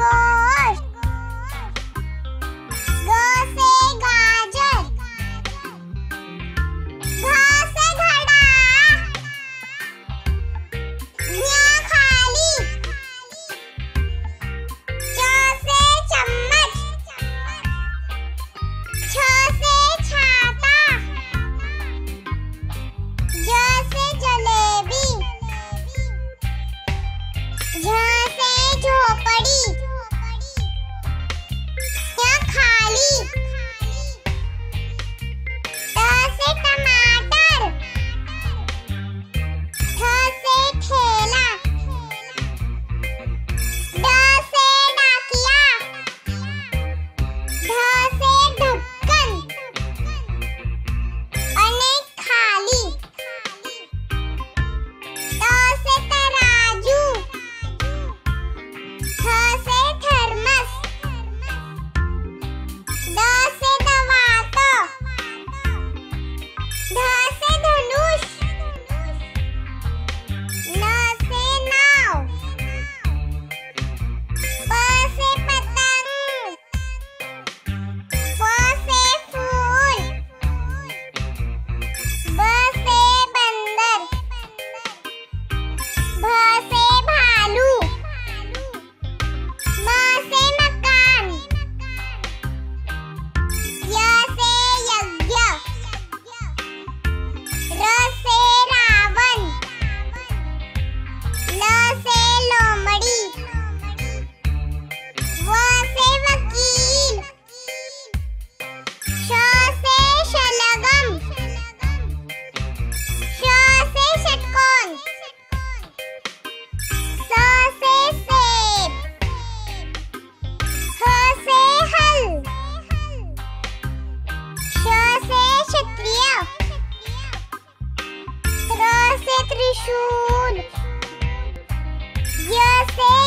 gourd G से गाजर घ से घड़ा ञ खाली च से चम्मच छ से छाता ज से जलेबी झ 31 Eu se